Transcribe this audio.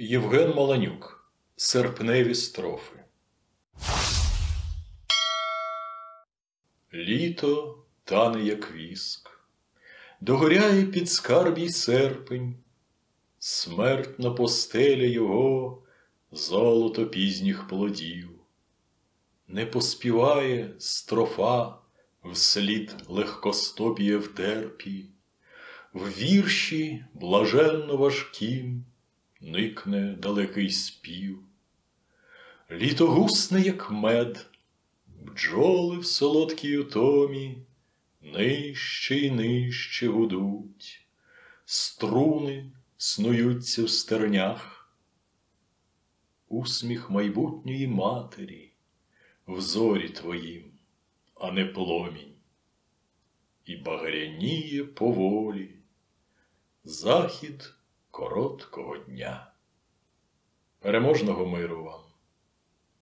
Євген Маланюк. Серпневі строфи. Літо тане, як віск, догоряє під скарбій серпень, смертна постеля його золото пізніх плодів, не поспіває строфа вслід легкостопіє в терпі, в вірші блаженно важкім никне далекий спів. Літо гусне, як мед, бджоли в солодкій утомі, нижче й нижче гудуть, струни снуються в стернях, усміх майбутньої матері в зорі твоїм, а не пломінь, і багряніє поволі захід короткого дня. Переможного миру вам!